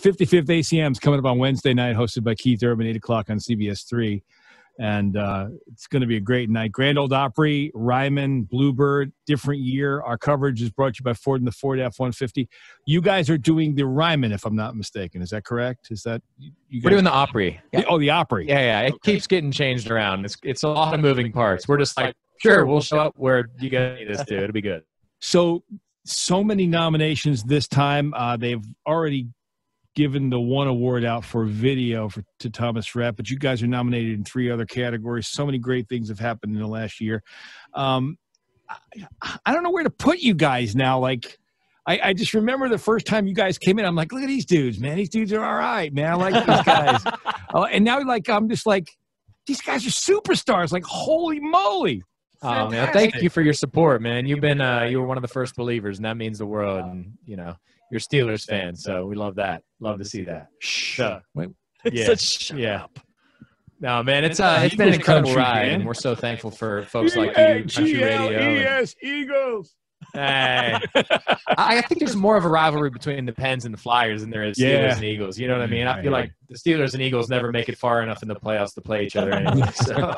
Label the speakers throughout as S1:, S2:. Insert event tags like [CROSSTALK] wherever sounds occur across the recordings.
S1: 55th ACM is coming up on Wednesday night, hosted by Keith Urban, 8 o'clock on CBS 3. And uh, it's going to be a great night. Grand Ole Opry, Ryman, Bluebird, different year. Our coverage is brought to you by Ford and the Ford F 150. You guys are doing the Ryman, if I'm not mistaken. Is that correct? Is that you guys?
S2: We're doing the Opry.
S1: Yeah. Oh, the Opry.
S2: Yeah, yeah. It keeps getting changed around. It's it's a lot of moving parts. We're just like, sure, we'll show up where you guys need us to. It'll be good.
S1: So, so many nominations this time. Uh, they've already given the one award out for video for to Thomas Rhett, but you guys are nominated in three other categories. So many great things have happened in the last year. Um, I, I don't know where to put you guys now. Like, I, I, just remember the first time you guys came in. I'm like, look at these dudes, man. These dudes are all right, man. I like these guys. [LAUGHS] uh, and now, like, I'm just like, these guys are superstars. Like, holy moly!
S2: Oh man, thank you for your support, man. You've been uh, you were one of the first believers, and that means the world. And you know, you're Steelers fan, so we love that. Love to see that.
S1: So,
S2: yeah, [LAUGHS] yeah. No, man, it's uh, it's been an incredible ride, and we're so thankful for folks like you, Country Radio.
S1: Eagles.
S2: Hey, [LAUGHS] I think there's more of a rivalry between the Pens and the Flyers than there is Steelers
S1: Yeah.
S2: and Eagles. You know what I mean? I feel like the Steelers and Eagles never make it far enough in the playoffs to play each other anyway. [LAUGHS] So,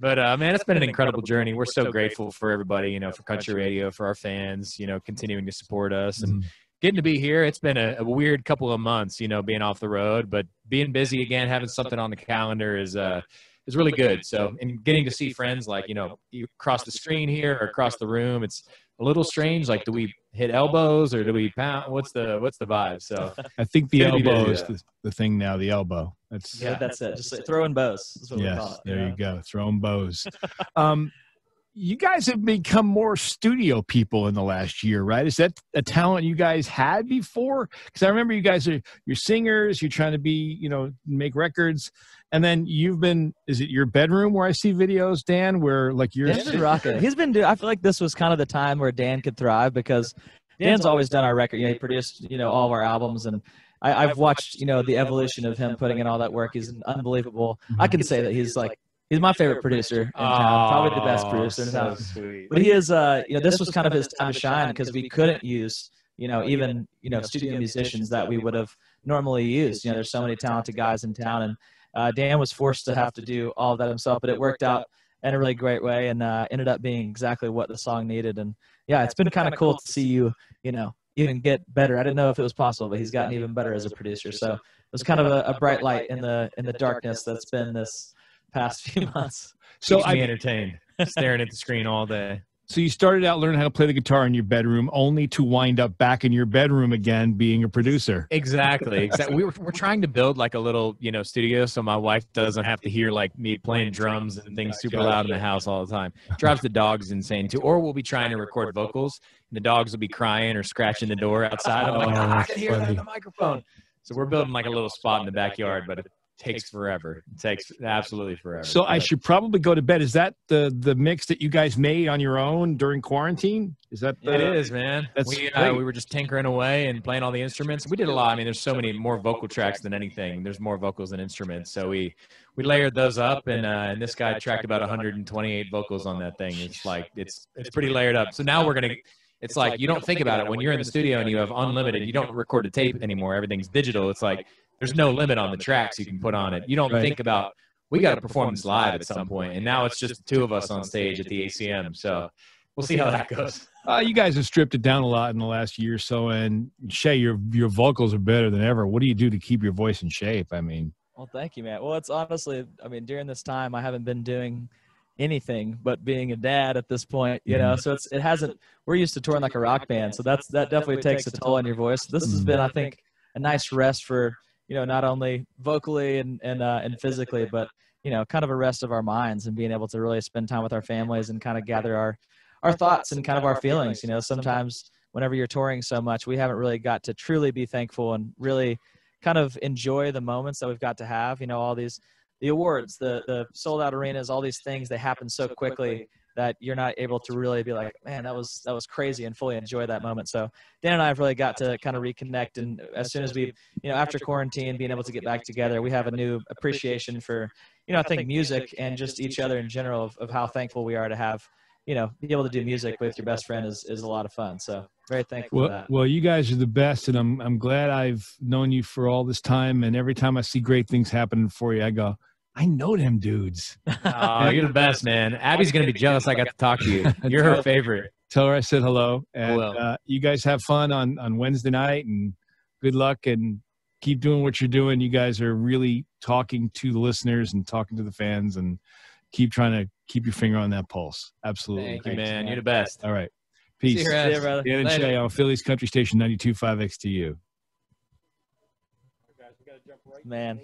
S2: but uh, man, it's been an incredible journey. We're so grateful for everybody, you know, for Country Radio, for our fans, you know, continuing to support us and getting to be here. It's been a, a weird couple of months, you know, being off the road, but being busy again, having something on the calendar is uh is really good. So, and getting to see friends like you know you across the screen here or across the room, it's a little strange. Like, do we hit elbows or do we pound? What's the what's the vibe? So, [LAUGHS]
S1: I think the
S2: Gonna
S1: elbow is the, the thing now. The elbow. That's
S2: Yeah.
S3: that's it. Just like throwing bows. Is what we call
S1: yes.
S3: it,
S1: There
S3: know?
S1: you go. Throwing bows. [LAUGHS] um, you guys have become more studio people in the last year, right? Is that a talent you guys had before? Because I remember you guys are you're singers. You're trying to be, you know, make records, and then you've been. Is it your bedroom where I see videos, Dan? Where like you're
S3: Dan's been rocking. He's been doing. I feel like this was kind of the time where Dan could thrive because Dan's always done our record. You know, he produced you know all of our albums, and I, I've watched you know the evolution of him putting in all that work. He's unbelievable. I can say that he's like he's my favorite producer in town, probably the best
S2: Oh,
S3: producer in
S2: so
S3: town.
S2: sweet.
S3: But he is, uh, you know, this was kind of his time to shine because we couldn't use, you know, even you know studio musicians that we would have normally used. You know, there's so many talented guys in town, and uh, Dan was forced to have to do all of that himself. But it worked out in a really great way, and uh, ended up being exactly what the song needed. And yeah, it's been kind of cool to see you, you know, even get better. I didn't know if it was possible, but he's gotten even better as a producer. So it was kind of a, a bright light in the in the darkness that's been this past few [LAUGHS] months. [LAUGHS]
S1: so
S2: Keeps me
S1: I,
S2: entertained, staring at the screen all day.
S1: so you started out learning how to play the guitar in your bedroom, only to wind up back in your bedroom again, being a producer.
S2: Exactly. Exactly. We were we're trying to build like a little, you know, studio so my wife doesn't have to hear like me playing drums and things super loud in the house all the time. Drives the dogs insane too. Or we'll be trying to record vocals and the dogs will be crying or scratching the door outside. I'm like,
S1: Oh,
S2: "Ah, I can hear that in the microphone. So we're building like a little spot in the backyard, but it takes forever. It takes absolutely forever.
S1: So I should probably go to bed. Is that the the mix that you guys made on your own during quarantine? Is that the,
S2: It is, man.
S1: That's
S2: we uh, we were just tinkering away and playing all the instruments. We did a lot. I mean, there's so many more vocal tracks than anything. There's more vocals than instruments. So we we layered those up, and uh, and this guy tracked about 128 vocals on that thing. It's like it's it's pretty layered up. So now we're gonna. It's like you don't think about it when you're in the studio and you have unlimited. You don't record a tape anymore. Everything's digital. It's like there's no limit on the tracks you can put on it. You don't
S1: Right.
S2: think about we got to perform this live at some point, and now it's just the two of us on stage at the ACM. So we'll see how that goes.
S1: Uh, you guys have stripped it down a lot in the last year or so, and Shay, your your vocals are better than ever. What do you do to keep your voice in shape? I mean,
S3: Well, thank you, man. Well, it's honestly, I mean, during this time, I haven't been doing anything but being a dad at this point, you know. So it's it hasn't. We're used to touring like a rock band, so that's that definitely takes a toll on your voice. This has been, I think, a nice rest for you know not only vocally and and uh, and physically, but you know, kind of a rest of our minds and being able to really spend time with our families and kind of gather our our thoughts and kind of our feelings. You know, sometimes whenever you're touring so much, we haven't really got to truly be thankful and really kind of enjoy the moments that we've got to have. You know, all these the awards, the the sold out arenas, all these things they happen so quickly that you're not able to really be like, man, that was that was crazy and fully enjoy that moment. So Dan and I have really got to kind of reconnect, and as soon as we, you know, after quarantine, being able to get back together, we have a new appreciation for, you know, I think music and just each other in general of, of how thankful we are to have, you know, be able to do music with your best friend is, is a lot of fun. So very thankful
S1: Well, well, you guys are the best, and I'm I'm glad I've known you for all this time. And every time I see great things happening for you, I go, I know them dudes. [LAUGHS]
S2: Oh, you're the best, man. [LAUGHS] Abby's gonna be jealous. I got to talk to you. [LAUGHS] You're her favorite.
S1: Tell her I said hello, and
S2: will.
S1: uh, you guys have fun on on Wednesday night, and good luck, and keep doing what you're doing. You guys are really talking to the listeners and talking to the fans, and keep trying to keep your finger on that pulse. Absolutely.
S2: Thank you, man. You're the best.
S1: All right. Peace.
S2: See you,
S3: See
S2: Razz.
S3: ya, brother.
S1: Dan and
S2: Later.
S1: Shay on Philly's Country Station 92.5 XTU.
S3: Man.